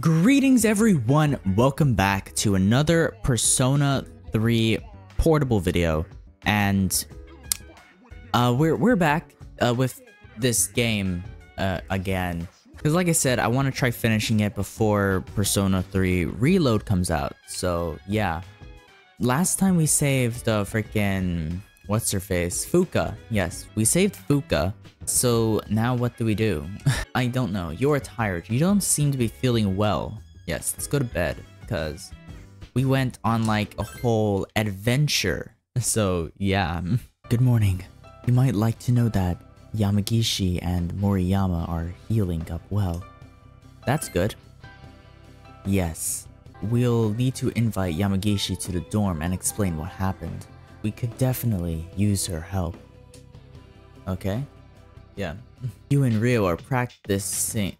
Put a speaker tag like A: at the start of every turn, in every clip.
A: Greetings everyone, welcome back to another Persona 3 portable video. And uh, we're, we're back uh, with this game uh, again. Because like I said I want to try finishing it before Persona 3 Reload comes out. So yeah. Last time we saved the freaking what's her face? Fuuka yes we saved Fuuka so now what do we do? I don't know. You're tired. You don't seem to be feeling well. Yes, let's go to bed because we went on like a whole adventure. So yeah. Good morning. You might like to know that Yamagishi and Moriyama are healing up well. That's good. Yes. We'll need to invite Yamagishi to the dorm and explain what happened. We could definitely use her help. Okay? Yeah. You and Rio are practicing.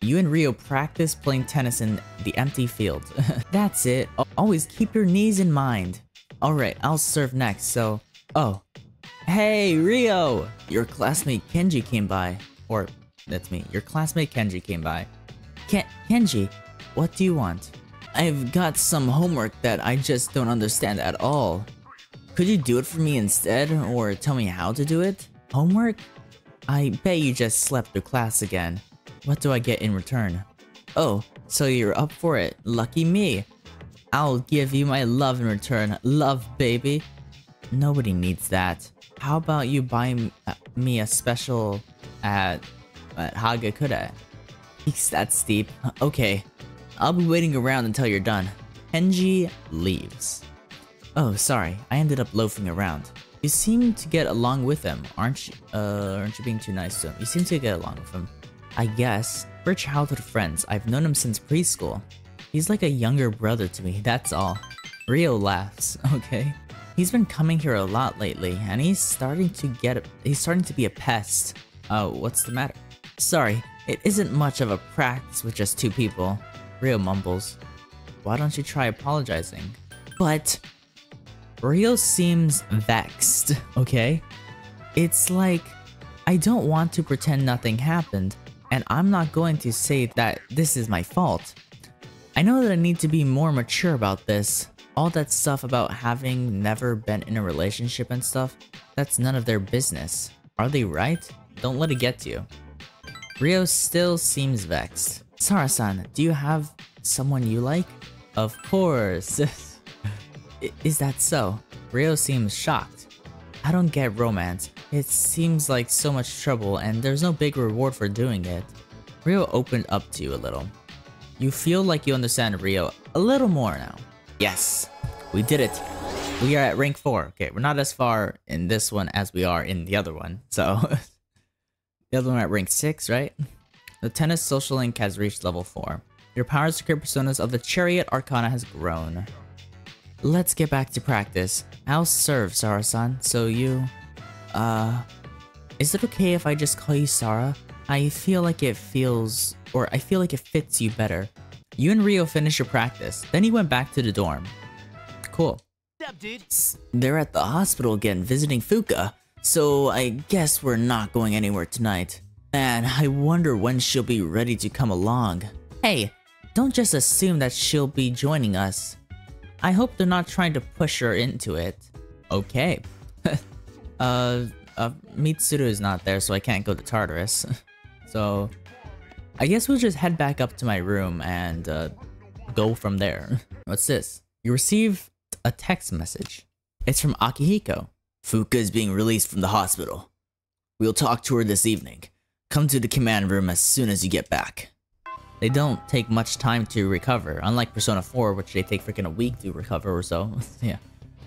A: You and Rio practice playing tennis in the empty field. That's it. Always keep your knees in mind. Alright, I'll serve next, so... Oh. Hey, Rio! Your classmate Kenji came by. Or, that's me. Your classmate Kenji came by. Ken Kenji, what do you want? I've got some homework that I just don't understand at all. Could you do it for me instead, or tell me how to do it? Homework? I bet you just slept through class again. What do I get in return? Oh, so you're up for it. Lucky me. I'll give you my love in return. Love, baby. Nobody needs that. How about you buy uh, me a special at, at Hagakure? He's that steep? Okay. I'll be waiting around until you're done. Kenji leaves. Oh, sorry. I ended up loafing around. You seem to get along with him, aren't you? Uh, aren't you being too nice to him? You seem to get along with him. I guess. We're childhood friends. I've known him since preschool. He's like a younger brother to me, that's all. Rio laughs. Okay. He's been coming here a lot lately, and he's starting to get- he's starting to be a pest. Oh, what's the matter? Sorry, it isn't much of a practice with just two people. Rio mumbles. Why don't you try apologizing? But Rio seems vexed, okay? It's like, I don't want to pretend nothing happened, and I'm not going to say that this is my fault. I know that I need to be more mature about this. All that stuff about having never been in a relationship and stuff, that's none of their business. Are they right? Don't let it get to you. Rio still seems vexed. Sara-san, do you have someone you like? Of course. Is that so? Rio seems shocked. I don't get romance. It seems like so much trouble and there's no big reward for doing it. Rio opened up to you a little. You feel like you understand Rio a little more now. Yes, we did it. We are at rank 4. Okay, we're not as far in this one as we are in the other one. So, the other one at rank 6, right? The tennis social link has reached level 4. Your powers to create personas of the Chariot Arcana has grown. Let's get back to practice. I'll serve, Sara-san, so you... Uh... Is it okay if I just call you Sara? I feel like it feels... or I feel like it fits you better. You and Rio finished your practice, then you went back to the dorm. Cool. Up, They're at the hospital again visiting Fuuka, so I guess we're not going anywhere tonight. Man, I wonder when she'll be ready to come along. Hey, don't just assume that she'll be joining us. I hope they're not trying to push her into it. Okay. uh, uh, Mitsuru is not there, so I can't go to Tartarus. so, I guess we'll just head back up to my room and uh, go from there. What's this? You receive a text message. It's from Akihiko. Fuuka is being released from the hospital. We'll talk to her this evening. Come to the command room as soon as you get back. They don't take much time to recover, unlike Persona 4, which they take freaking a week to recover or so. yeah.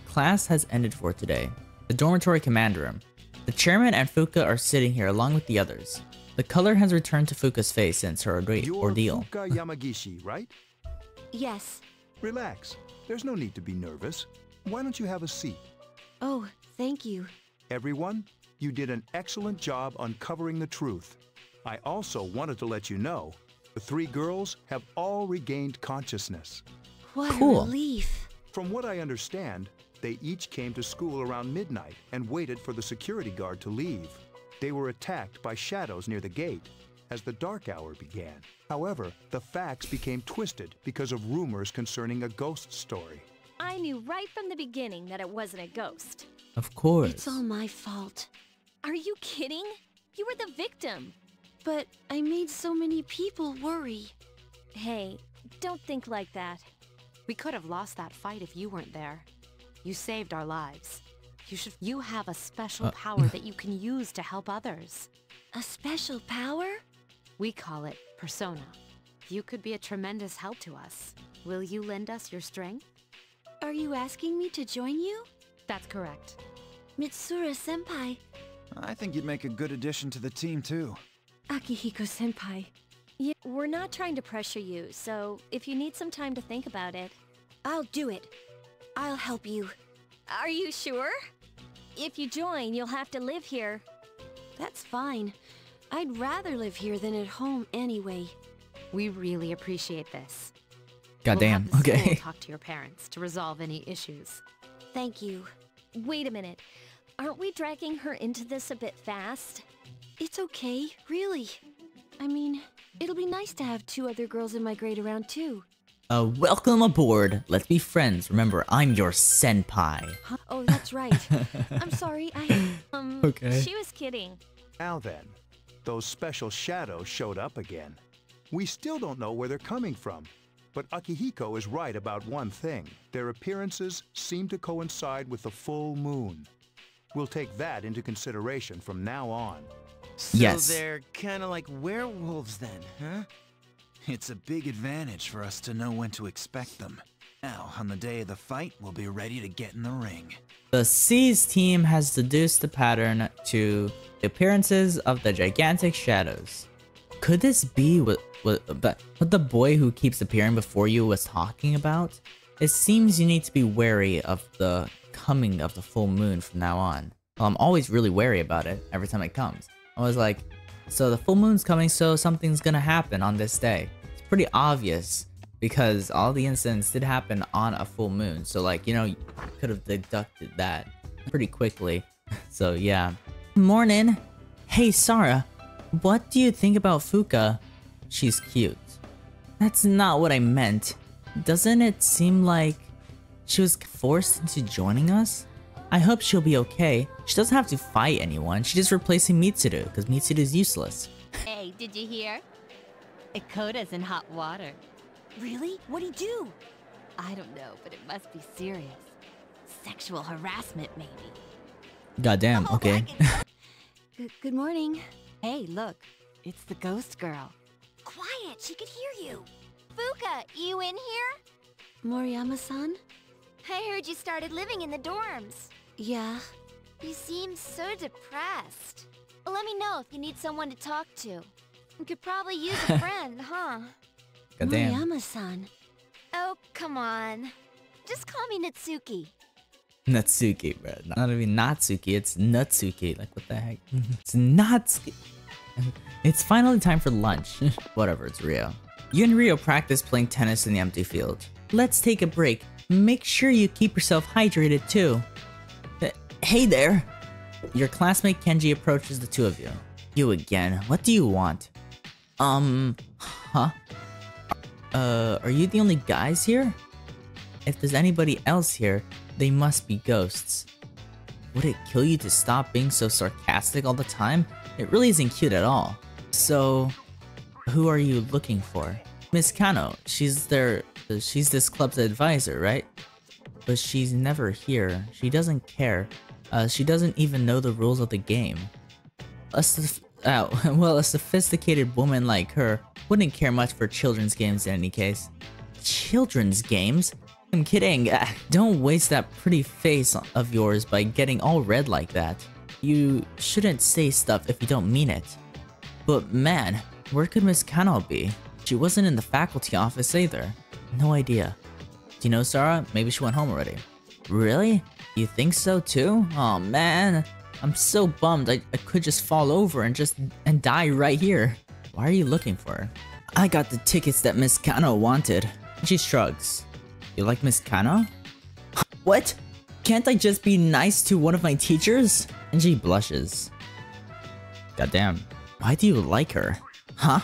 A: Class has ended for today. The dormitory command room. The chairman and Fuuka are sitting here along with the others. The color has returned to Fuuka's face since her ordeal.
B: Fuuka Yamagishi, right?
C: Yes.
B: Relax. There's no need to be nervous. Why don't you have a seat?
C: Oh, thank you.
B: Everyone, you did an excellent job uncovering the truth. I also wanted to let you know the three girls have all regained consciousness.
C: What cool. a relief.
B: From what I understand, they each came to school around midnight and waited for the security guard to leave. They were attacked by shadows near the gate. as the dark hour began. However, the facts became twisted because of rumors concerning a ghost story.
D: I knew right from the beginning that it wasn't a ghost.
A: Of course.
C: It's all my fault.
D: Are you kidding? You were the victim.
C: But I made so many people worry.
D: Hey, don't think like that.
E: We could have lost that fight if you weren't there. You saved our lives. You should. You have a special
A: Uh,
E: power that you can use to help others.
C: A special power?
E: We call it persona. You could be a tremendous help to us. Will you lend us your strength?
C: Are you asking me to join you?
E: That's correct.
C: Mitsuru senpai,
F: I think you'd make a good addition to the team, too.
C: Akihiko senpai.
D: Yeah, we're not trying to pressure you, so if you need some time to think about it.
C: I'll do it. I'll help you.
D: Are you sure? If you join, you'll have to live here.
C: That's fine. I'd rather live here than at home anyway.
E: We really appreciate this.
A: Goddamn.
E: We'll have the school
A: okay.
E: talk to your parents to resolve any issues.
C: Thank you.
D: Wait a minute. Aren't we dragging her into this a bit fast?
C: It's okay, really. I mean, it'll be nice to have two other girls in my grade around too.
A: Uh, welcome aboard. Let's be friends. Remember, I'm your senpai.
C: Huh? Oh, that's right. I'm sorry, I...
D: Um,
A: Okay.
D: she was kidding.
B: Now then, those special shadows showed up again. We still don't know where they're coming from. But Akihiko is right about one thing. Their appearances seem to coincide with the full moon. We'll take that into consideration from now on.
F: So
A: Yes.
F: they're kind of like werewolves then, huh? It's a big advantage for us to know when to expect them. Now, on the day of the fight, we'll be ready to get in the ring.
A: The SEES team has deduced the pattern to the appearances of the gigantic shadows. Could this be what, what, but what the boy who keeps appearing before you was talking about? It seems you need to be wary of the coming of the full moon from now on. Well, I'm always really wary about it every time it comes. I was like, so the full moon's coming, so something's gonna happen on this day. It's pretty obvious because all the incidents did happen on a full moon. So like, you know, you could have deducted that pretty quickly. So yeah. Morning. Hey Sarah, what do you think about Fuuka? She's cute. That's not what I meant. Doesn't it seem like she was forced into joining us? I hope she'll be okay. She doesn't have to fight anyone. She's just replacing Mitsuru because Mitsuru is useless.
G: Hey, did you hear? Ekoda's in hot water.
C: Really? What'd he do?
G: I don't know, but it must be serious. Sexual harassment, maybe.
A: Goddamn. Oh, okay.
C: G good morning.
E: Hey, look. It's the ghost girl.
C: Quiet, she could hear you.
G: Fuuka, you in here?
C: Moriyama-san?
G: I heard you started living in the dorms.
C: Yeah.
G: You seem so depressed. Let me know if you need someone to talk to. You could probably use a friend, huh?
A: Goddamn.
C: Moriyama-san.
G: Oh, come on. Just call me Natsuki.
A: Natsuki, bro. Not even Natsuki, it's Natsuki. Like, what the heck? it's Natsuki. It's finally time for lunch. Whatever, it's Rio. You and Rio practice playing tennis in the empty field. Let's take a break. Make sure you keep yourself hydrated too. Hey there! Your classmate Kenji approaches the two of you. You again. What do you want? Um, huh? Uh, are you the only guys here? If there's anybody else here, they must be ghosts. Would it kill you to stop being so sarcastic all the time? It really isn't cute at all. So, who are you looking for? Miss Kano. She's their. She's this club's advisor, right? But she's never here. She doesn't care. Uh, she doesn't even know the rules of the game. A oh, well, a sophisticated woman like her wouldn't care much for children's games in any case. Children's games? I'm kidding. Ah, Don't waste that pretty face of yours by getting all red like that. You shouldn't say stuff if you don't mean it. But man, where could Miss Kano be? She wasn't in the faculty office either. No idea. Do you know Sarah? Maybe she went home already. Really? You think so too? Oh man, I'm so bummed. I, I could just fall over and just and die right here. Why are you looking for? I got the tickets that Miss Kano wanted. She shrugs. You like Miss Kano? What? Can't I just be nice to one of my teachers? And she blushes. Goddamn. Why do you like her? Huh?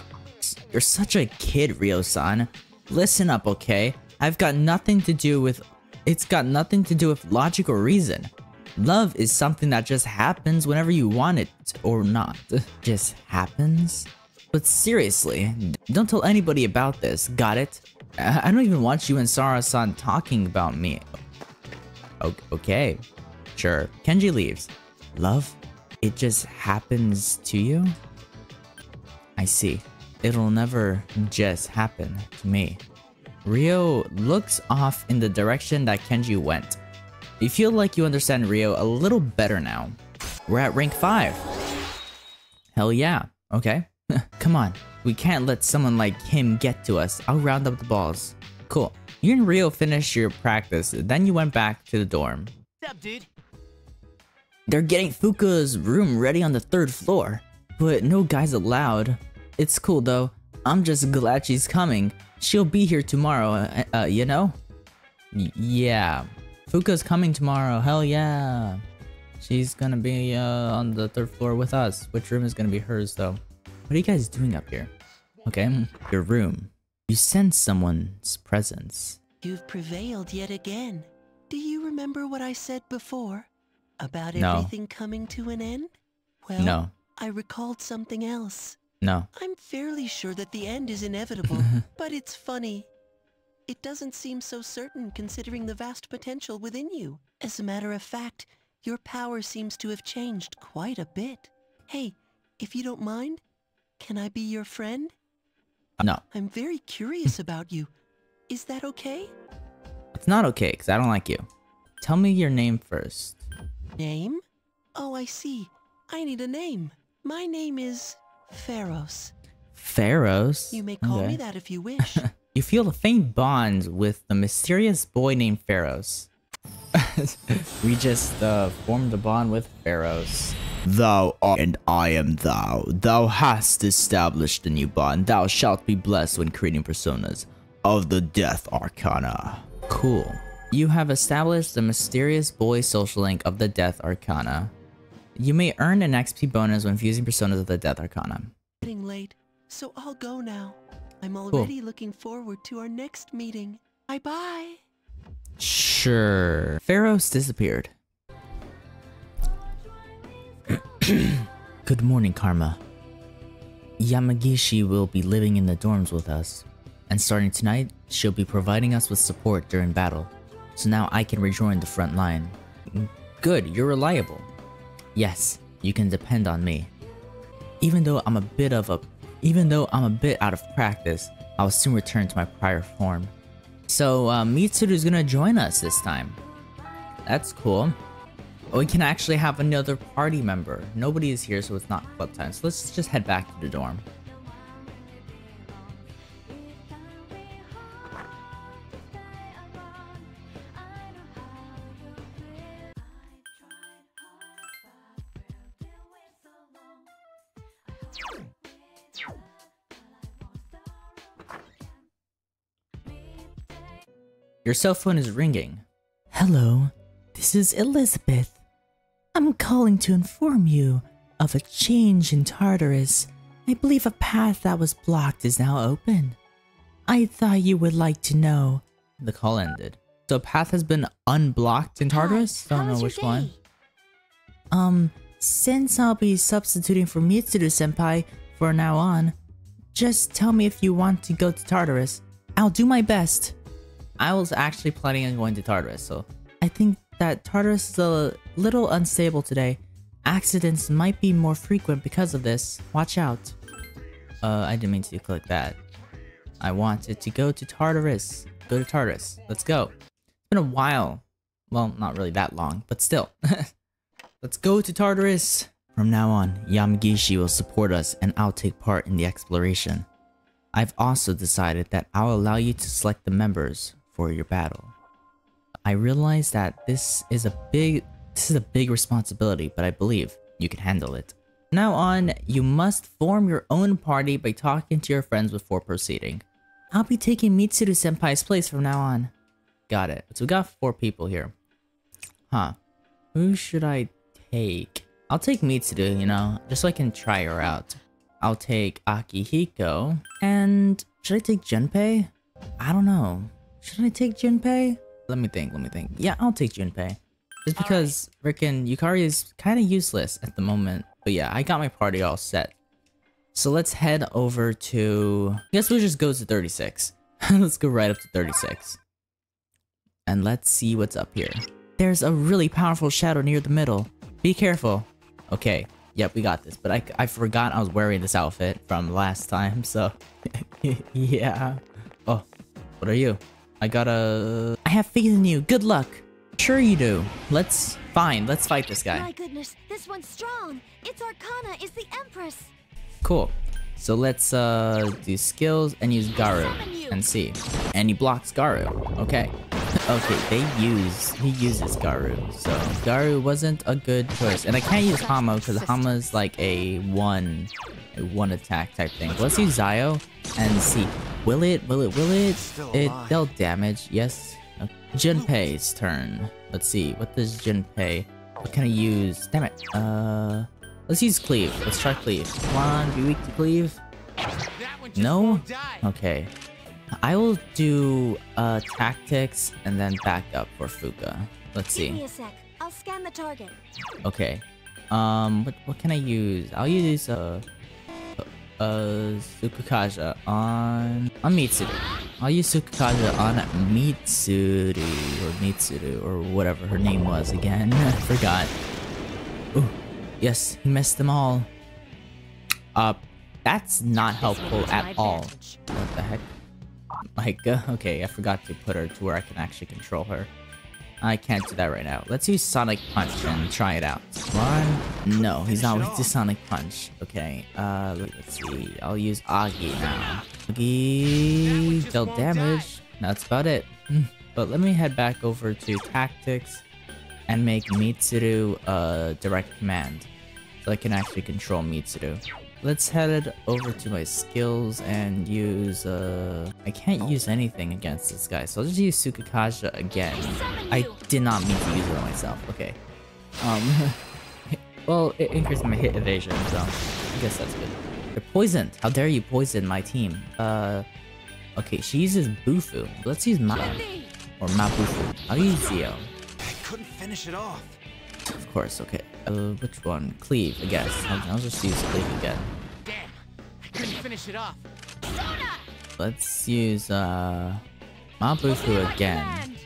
A: You're such a kid, Rio-san. Listen up, okay? I've got nothing to do with... It's got nothing to do with logic or reason. Love is something that just happens whenever you want it or not. Just happens? But seriously, don't tell anybody about this, got it? I don't even want you and Sara-san talking about me. Okay, sure. Kenji leaves. Love? It just happens to you? I see. It'll never just happen to me. Rio looks off in the direction that Kenji went. You feel like you understand Rio a little better now. We're at rank 5. Hell yeah. Okay. Come on. We can't let someone like him get to us. I'll round up the balls. Cool. You and Rio finished your practice, then you went back to the dorm.
F: What's up, dude?
A: They're getting Fuuka's room ready on the third floor, but no guys allowed. It's cool though. I'm just glad she's coming. She'll be here tomorrow, uh, uh, you know? Y yeah. Fuuka's coming tomorrow, hell yeah. She's gonna be uh, on the third floor with us. Which room is gonna be hers though? What are you guys doing up here? Okay, your room. You sense someone's presence.
H: You've prevailed yet again. Do you remember what I said before? About
A: No.
H: everything coming to an end? Well,
A: No.
H: I recalled something else.
A: No.
H: I'm fairly sure that the end is inevitable, but it's funny. It doesn't seem so certain considering the vast potential within you. As a matter of fact, your power seems to have changed quite a bit. Hey, if you don't mind, can I be your friend?
A: No.
H: I'm very curious about you. Is that okay?
A: It's not okay, because I don't like you. Tell me your name first.
H: Name? Oh, I see. I need a name. My name is Pharos.
A: Pharaohs?
H: You may call
A: Okay.
H: me that if you wish.
A: You feel a faint bond with the mysterious boy named Pharos. we just uh, formed a bond with Pharos. Thou art and I am thou. Thou hast established a new bond. Thou shalt be blessed when creating personas of the Death Arcana. Cool. You have established the mysterious boy social link of the Death Arcana. You may earn an XP bonus when fusing personas of the Death Arcana.
H: Getting late, so I'll go now. I'm already looking forward to our next meeting. Bye bye.
A: Sure. Pharos disappeared. Good morning, Karma. Yamagishi will be living in the dorms with us, and starting tonight, she'll be providing us with support during battle, so now I can rejoin the front line. Good, you're reliable. Yes, you can depend on me. Even though I'm a bit of a even though I'm a bit out of practice, I'll soon return to my prior form. So uh, Mitsuru's gonna join us this time. That's cool. We can actually have another party member. Nobody is here, so it's not club time. So let's just head back to the dorm. Your cell phone is ringing. Hello, this is Elizabeth. I'm calling to inform you of a change in Tartarus. I believe a path that was blocked is now open. I thought you would like to know. The call ended. So a path has been unblocked in Tartarus?
C: Hi,
A: Don't know which one. Um, since I'll be substituting for Mitsuru senpai for now on, just tell me if you want to go to Tartarus. I'll do my best. I was actually planning on going to Tartarus, so I think that Tartarus is a little unstable today. Accidents might be more frequent because of this. Watch out. Uh, I didn't mean to click that. I wanted to go to Tartarus. Go to Tartarus. Let's go. It's been a while. Well, not really that long, but still. Let's go to Tartarus! From now on, Yamagishi will support us and I'll take part in the exploration. I've also decided that I'll allow you to select the members for your battle. I realize that this is a big this is a big responsibility, but I believe you can handle it. Now on, you must form your own party by talking to your friends before proceeding. I'll be taking Mitsuru Senpai's place from now on. Got it. So we got four people here. Huh. Who should I take? I'll take Mitsuru, you know, just so I can try her out. I'll take Akihiko. And should I take Junpei? I don't know. Should I take Junpei? Let me think, let me think. Yeah, I'll take Junpei. Just because freaking Yukari is kind of useless at the moment. But yeah, I got my party all set. So let's head over to... I guess we'll just go to 36. let's go right up to 36. And let's see what's up here. There's a really powerful shadow near the middle. Be careful. Okay, yep, we got this. But I, I forgot I was wearing this outfit from last time, so... yeah. Oh, what are you? I gotta... I have faith in you. Good luck. Sure you do. Let's... Fine, let's fight this guy.
C: My goodness, this one's strong. Its Arcana is the Empress.
A: Cool. So let's uh do skills and use Garu and see. And he blocks Garu. Okay. Okay, they use he uses Garu. So Garu wasn't a good choice. And I can't use Hama because Hama's like a one a one attack type thing. Let's use Zio and see. Will it? Will it? Will it? It dealt damage. Yes. Uh, Junpei's turn. Let's see. What does Junpei? What can I use? Damn it. Uh Let's use cleave. Let's try cleave. Come on, be weak to cleave. No? Okay. I will do uh tactics and then back up for Fuuka. Let's
C: Give me
A: see.
C: a sec. I'll scan the target.
A: Okay. Um what what can I use? I'll use uh uh Sukukaja on on Mitsuru. I'll use Sukukaja on Mitsuru or Mitsuru or whatever her name was again. I forgot. Ooh. Yes, he missed them all. Uh, that's not helpful at all. What the heck? Like, uh, okay, I forgot to put her to where I can actually control her. I can't do that right now. Let's use Sonic Punch and try it out. One? No, he's not weak to Sonic Punch. Okay, uh, let- let's see. I'll use Agi now. Agi dealt damage. That's about it. Hmm. But let me head back over to Tactics and make Mitsuru uh, direct command. So I can actually control Mitsuru. Let's head over to my skills and use, uh... I can't use anything against this guy, so I'll just use Sukukaja again. I did not mean to use it on myself, okay. Um, well, it increases my hit evasion, so I guess that's good. They're poisoned! How dare you poison my team? Uh... Okay, she uses Bufu. Let's use Ma. Or Mabufu. I'll use Zio.
F: I couldn't finish it off.
A: Of course, okay. Uh, which one? Cleave, I guess. I'll, I'll just use Cleave again.
I: Damn, I couldn't finish it off.
A: Let's use, uh... Mabufu again.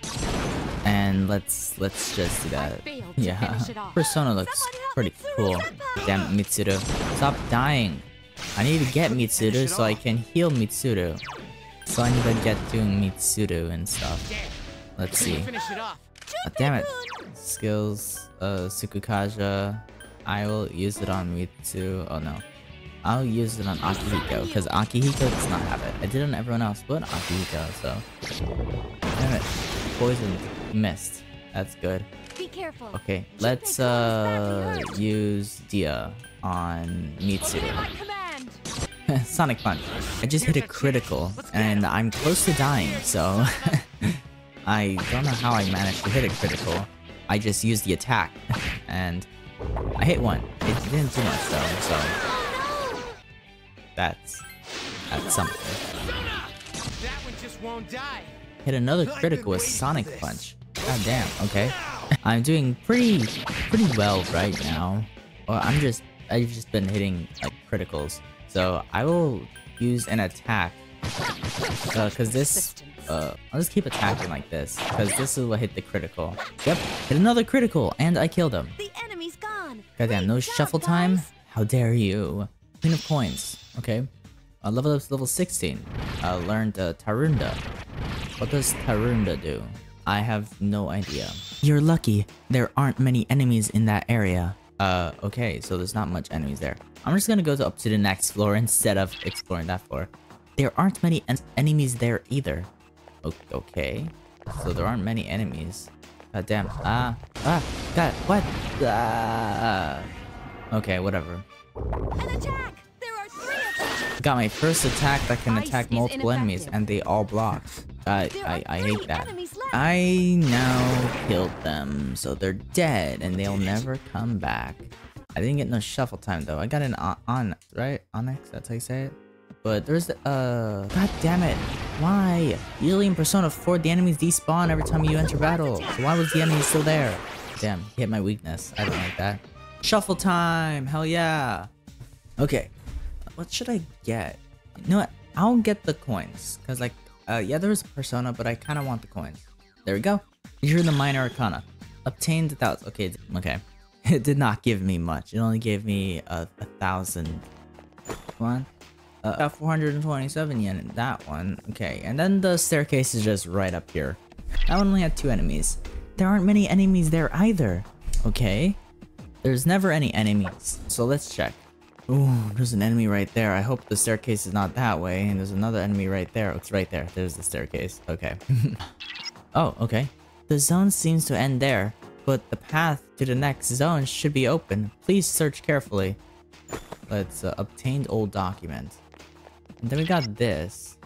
A: And let's, let's just do that. Yeah.
E: finish it off.
A: Persona looks pretty cool. Damn it, Mitsuru. Stop dying. I need to get Mitsuru so I can heal Mitsuru. So I need to get doing Mitsuru and stuff. Let's see.
I: Finish it off.
A: Oh, damn it. Skills, uh, Sukukaja. I will use it on Mitsu. Oh no. I'll use it on Akihiko, because Akihiko does not have it. I did it on everyone else but Akihiko, so. Damn it. Poisoned. Missed. That's good.
C: Be careful.
A: Okay, let's uh use Dia on Mitsuru. Sonic Punch. I just hit a critical, and I'm close to dying, so... I don't know how I managed to hit a critical. I just used the attack, and I hit one. It didn't do much though, so... That's... That's something. Hit another critical with Sonic Punch. God damn, okay. I'm doing pretty pretty well right now. Well, I'm just I've just been hitting like criticals. So I will use an attack. Uh, cause this uh I'll just keep attacking like this. Cause this is what hit the critical. Yep, hit another critical and I killed him.
C: The enemy's gone.
A: Goddamn,
C: Great
A: no
C: job,
A: shuffle time? How dare you? Queen of coins. Okay. Uh, level up to level 16. Uh, learned uh, Tarunda. What does Tarunda do? I have no idea. You're lucky. There aren't many enemies in that area. Uh, okay, so there's not much enemies there. I'm just gonna go to, up to the next floor instead of exploring that floor. There aren't many en enemies there either. Okay. So there aren't many enemies. God damn. Ah. Ah. God. What? Ah. Okay, whatever.
C: An attack! There are three!
A: Got my first attack that can
E: Ice
A: attack multiple enemies, and they all block. I, I, I hate that. I now killed them, so they're dead, and they'll never come back. I didn't get no shuffle time though. I got an on, on right? Onyx, that's how you say it. But there's the, uh, god damn it. Why? Usually in Persona 4, the enemies despawn every time you enter battle. So why was the enemy still there? Damn, hit my weakness. I don't like that. Shuffle time! Hell yeah! Okay, what should I get? You know what? I'll get the coins. Cause like, uh, yeah, there's a Persona, but I kind of want the coins. There we go. You're the Minor Arcana. Obtained a thousand. Okay, okay. It did not give me much. It only gave me a, a thousand. One. Uh, got 427 yen in that one. Okay, and then the staircase is just right up here. That one only had two enemies. There aren't many enemies there either. Okay. There's never any enemies. So let's check. Ooh, there's an enemy right there. I hope the staircase is not that way. And there's another enemy right there. It's right there. There's the staircase. Okay. oh, okay. The zone seems to end there, but the path to the next zone should be open. Please search carefully. Let's uh, obtained old document. And then we got this,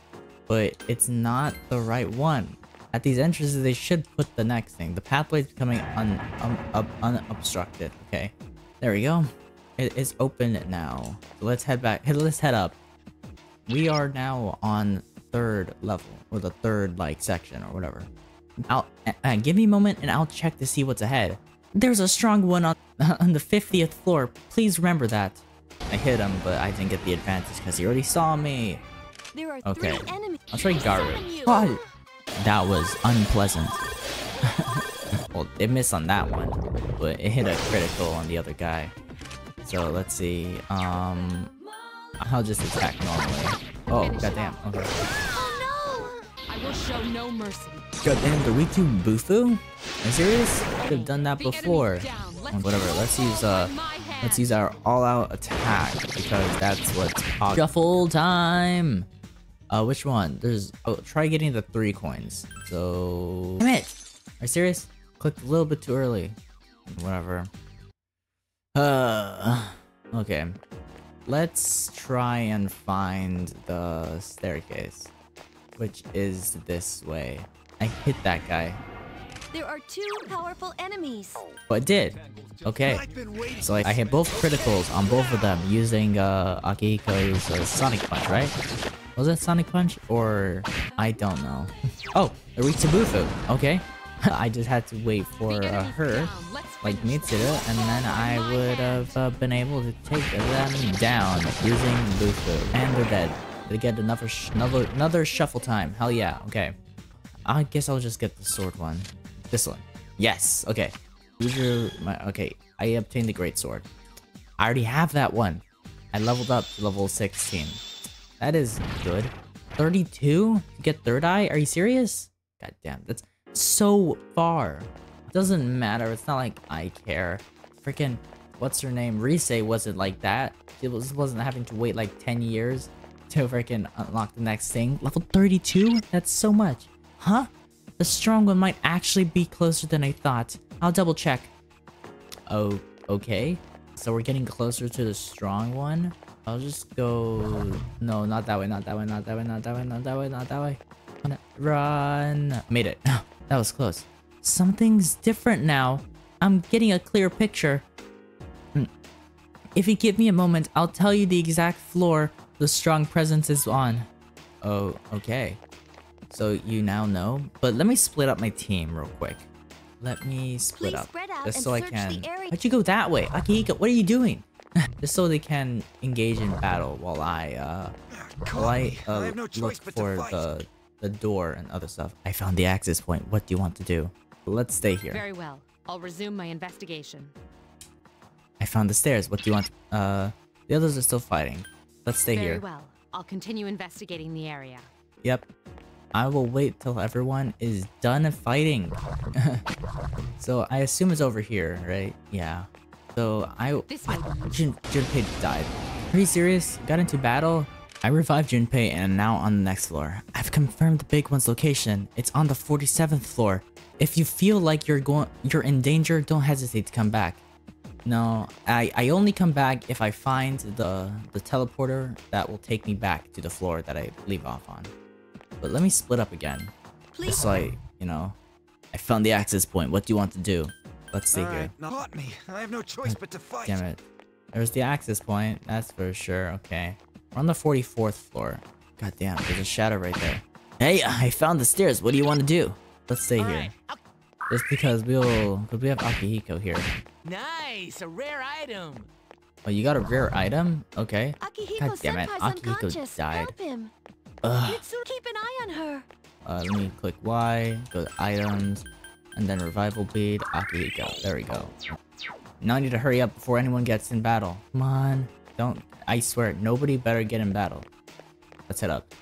A: but it's not the right one. At these entrances, they should put the next thing. The pathway is becoming un, um, un unobstructed. Okay, there we go. It is open now. So let's head back. Let's head up. We are now on third level, or the third like section, or whatever. I'll uh, give me a moment, and I'll check to see what's ahead. There's a strong one on on the 50th floor. Please remember that. I hit him, but I didn't get the advantage because he already saw me.
C: There are
A: Okay. I'll try Garu. Oh, that was unpleasant. well, it missed on that one, but it hit a critical on the other guy. So let's see. Um, I'll just attack normally. Oh, goddamn. Okay.
E: I will show no mercy.
A: Goddamn, the weak to Bufu? Are you serious? Could have done that before.
E: down. Let's
A: Or whatever. Let's use uh, let's use our all-out attack because that's what's pop- shuffle time. Uh, which one? There's oh, try getting the three coins. So damn it! Are you serious? Clicked a little bit too early. Whatever. Uh, okay. Let's try and find the staircase, which is this way. I hit that guy.
C: There are two powerful enemies.
A: But it did. Okay. So like, I hit both criticals on both of them using uh, Akihiko's uh, Sonic Punch, right? Was it Sonic Punch? Or... I don't know. oh, weak to Bufu. Okay. I just had to wait for uh, her, like Mitsuru, and then I would have uh, been able to take them down using Bufu. And they're dead. They get another, sh another, another shuffle time. Hell yeah. Okay. I guess I'll just get the sword one. This one. Yes. Okay. Are my. Okay. I obtained the great sword. I already have that one. I leveled up to level 16. That is good. 32 to get third eye? Are you serious? God damn, that's so far. Doesn't matter. It's not like I care. Freaking, what's her name? Rise wasn't like that. It was wasn't having to wait like 10 years to freaking unlock the next thing. Level 32? That's so much. Huh? The strong one might actually be closer than I thought. I'll double check. Oh, okay. So we're getting closer to the strong one. I'll just go... No, not that way, not that way, not that way, not that way, not that way, not that way. Run. Made it. That was close. Something's different now. I'm getting a clear picture. Hmm. If you give me a moment, I'll tell you the exact floor the strong presence is on. Oh, okay. So you now know? But let me split up my team real quick. Let me split
C: Please
A: up.
C: spread out
A: Just so I can...
C: the.
A: Why'd you go that way? Akihiko, what are you doing? just so they can engage in battle while I, uh... While I, uh,
F: I have no choice
A: look for the, the door and other stuff. I found the access point. What do you want to do? Let's stay here.
E: Very well. I'll resume my investigation.
A: I found the stairs. What do you want? Uh, the others are still fighting. Let's stay
E: Very
A: here.
E: well. I'll continue investigating the area.
A: Yep. I will wait till everyone is done fighting. so I assume it's over here, right? Yeah. So I
E: This
A: Junpei died. Are you serious? Got into battle? I revived Junpei and am now on the next floor. I've confirmed the big one's location. It's on the 47th floor. If you feel like you're going you're in danger, don't hesitate to come back. No, I, I only come back if I find the the teleporter that will take me back to the floor that I leave off on. But let me split up again.
C: Please.
A: Just like, you know, I found the access point. What do you want to do? Let's stay
F: All
A: here.
F: right, now caught me. I have no choice but to fight.
A: Damn it. There's the access point. That's for sure. Okay. We're on the 44th floor. God damn, there's a shadow right there. Hey, I found the stairs. What do you want to do? Let's stay here.
I: Alright,
A: Just because we'll... Because we have Akihiko here.
I: Nice, a rare item.
A: Oh, you got a rare item? Okay.
C: Akihiko
A: God damn it,
C: Senpai's
A: Akihiko
C: unconscious.
A: died. Ugh.
C: Keep an eye on her.
A: Uh, let me click Y, go to items, and then revival bead, Akihiko. There we go. Now I need to hurry up before anyone gets in battle. Come on. Don't. I swear, nobody better get in battle. Let's head up.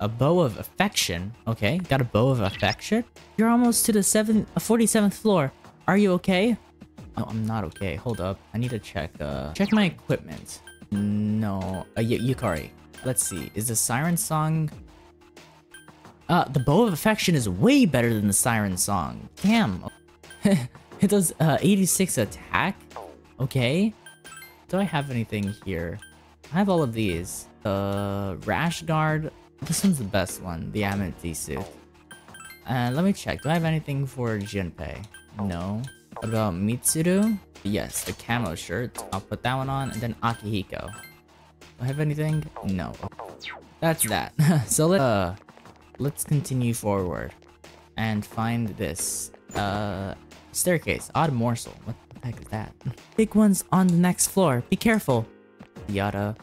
A: A bow of affection. Okay, got a bow of affection. You're almost to the seventh, uh, 47th floor. Are you okay? No, I'm not okay. Hold up. I need to check. Uh, check my equipment. No. Uh, y Yukari. Let's see. Is the siren song uh, the Bow of Affection is way better than the Siren Song. Damn. it does uh, 86 attack. Okay. Do I have anything here? I have all of these. The Rash Guard. This one's the best one. The Amity suit. Uh, let me check. Do I have anything for Junpei? No. What about Mitsuru? Yes, the camo shirt. I'll put that one on. And then Akihiko. Do I have anything? No. That's that. so let uh let's continue forward and find this uh staircase. Odd morsel. What the heck is that? Big one's on the next floor. Be careful. Yada.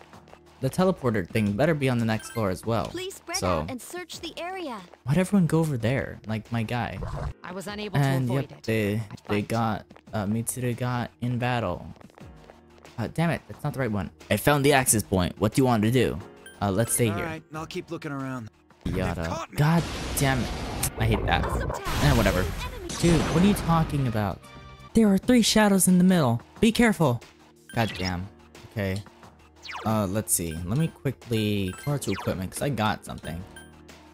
A: The teleporter thing better be on the next floor as well.
C: Please spread
A: so
C: out and search the area.
A: why'd everyone go over there? Like my guy.
E: I was unable
A: And
E: to avoid
A: yep,
E: it.
A: they they got uh Mitsuru got in battle. Uh, damn it, that's not the right one. I found the access point. What do you want to do? Uh, let's stay here.
F: Alright, I'll keep looking around.
A: Yada. God damn it. I hate that.
C: Some.
A: Eh, whatever. Dude, what are you talking about? There are three shadows in the middle. Be careful. God damn. Okay. Uh, let's see. Let me quickly go to equipment, because I got something.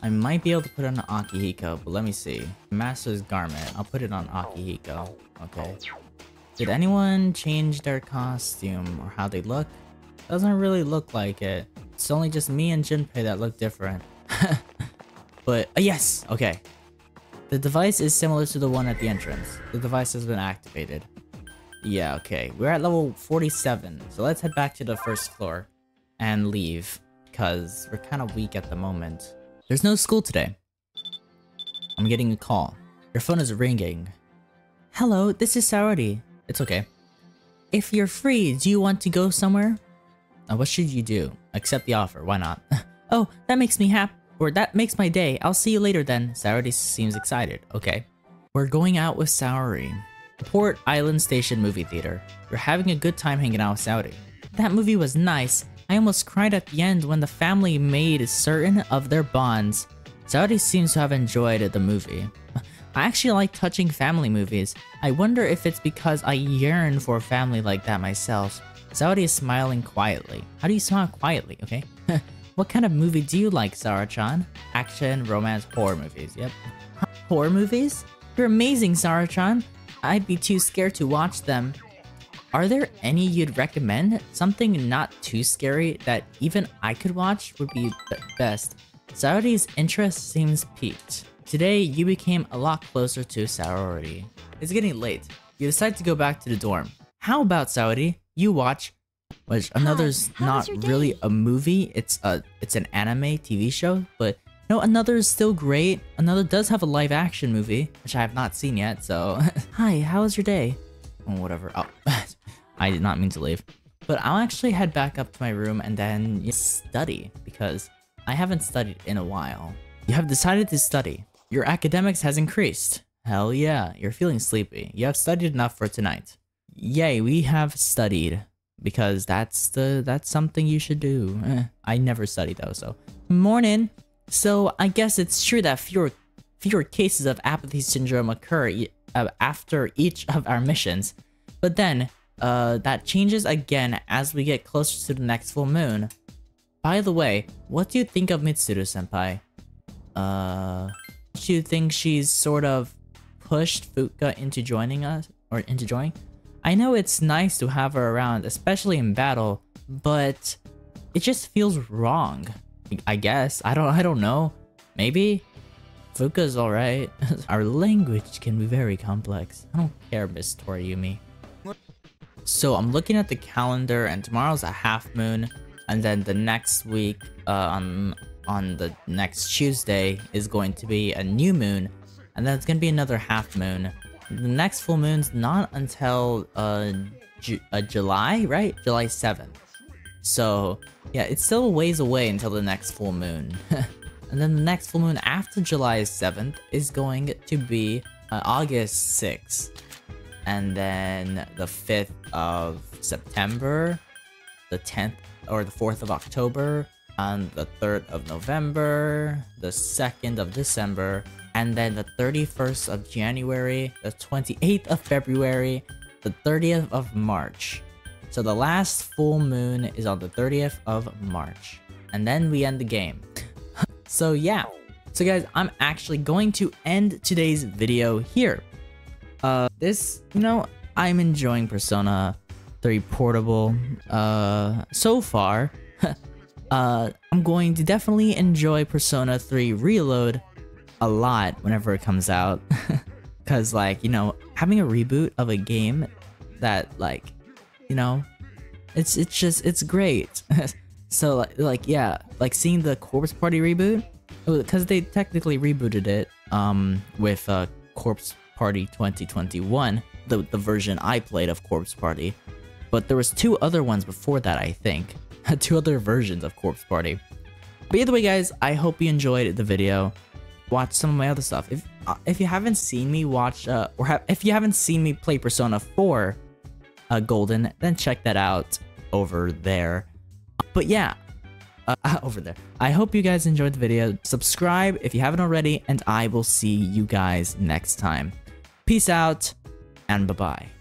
A: I might be able to put it on Akihiko, but let me see. Master's Garment. I'll put it on Akihiko. Okay. Did anyone change their costume or how they look? Doesn't really look like it. It's only just me and Junpei that look different. but, uh, yes! Okay. The device is similar to the one at the entrance. The device has been activated. Yeah, okay. We're at level 47, so let's head back to the first floor and leave, because we're kind of weak at the moment. There's no school today. I'm getting a call. Your phone is ringing. Hello, this is Saori. It's okay. If you're free, do you want to go somewhere? Uh, what should you do? Accept the offer, why not? oh, that makes me happy. Or that makes my day. I'll see you later then. Saori seems excited. Okay. We're going out with Saori. Port Island Station Movie Theater. We're having a good time hanging out with Saori. That movie was nice. I almost cried at the end when the family made certain of their bonds. Saori seems to have enjoyed the movie. I actually like touching family movies. I wonder if it's because I yearn for a family like that myself. Saori is smiling quietly. How do you smile quietly, okay? what kind of movie do you like, Sarah-chan? Action, romance, horror movies, yep. Horror movies? You're amazing, Sarah-chan. I'd be too scared to watch them. Are there any you'd recommend? Something not too scary that even I could watch would be best. Saori's interest seems peaked. Today, you became a lot closer to Saori. It's getting late. You decide to go back to the dorm. How about Saori? You watch, which another's
C: how
A: not really a movie. It's a it's an anime TV show, but no, another is still great. Another does have a live action movie, which I have not seen yet. So, hi, how was your day? Oh, whatever. Oh, I did not mean to leave. But I'll actually head back up to my room and then study because I haven't studied in a while. You have decided to study. Your academics has increased. Hell yeah, you're feeling sleepy. You have studied enough for tonight. Yay, we have studied because that's the that's something you should do. Eh, I never studied though, so morning. So I guess it's true that fewer fewer cases of apathy syndrome occur e- uh, after each of our missions, but then uh, that changes again as we get closer to the next full moon. By the way, what do you think of Mitsuru senpai? Uh, do you think she's sort of pushed Fuuka into joining us or into joining? I know it's nice to have her around, especially in battle, but it just feels wrong. I guess. I don't I don't know. Maybe Fuuka's alright. Our language can be very complex. I don't care, Miss Toriumi. so I'm looking at the calendar, and tomorrow's a half moon, and then the next week, uh, on on the next Tuesday, is going to be a new moon, and then it's gonna be another half moon. The next full moon's not until uh, Ju uh July, right? July 7th. So yeah, it's still a ways away until the next full moon. and then the next full moon after July 7th is going to be uh, August 6th. And then the 5th of September, the 10th or the 4th of October, and the 3rd of November, the 2nd of December, and then the 31st of January, the 28th of February, the 30th of March. So the last full moon is on the 30th of March. And then we end the game. so yeah. So guys, I'm actually going to end today's video here. Uh, this, you know, I'm enjoying Persona 3 Portable, uh, so far. uh, I'm going to definitely enjoy Persona 3 Reload a lot whenever it comes out. Cause like, you know, having a reboot of a game that like, you know, it's it's just it's great. so like, like yeah, like seeing the Corpse Party reboot because they technically rebooted it um with uh Corpse Party 2021, the the version I played of Corpse Party. But there was two other ones before that, I think. two other versions of Corpse Party. But either way, guys, I hope you enjoyed the video watch some of my other stuff. If uh, if you haven't seen me watch, uh, or if you haven't seen me play Persona 4 uh, Golden, then check that out over there. But yeah, uh, over there. I hope you guys enjoyed the video. Subscribe if you haven't already, and I will see you guys next time. Peace out, and bye-bye.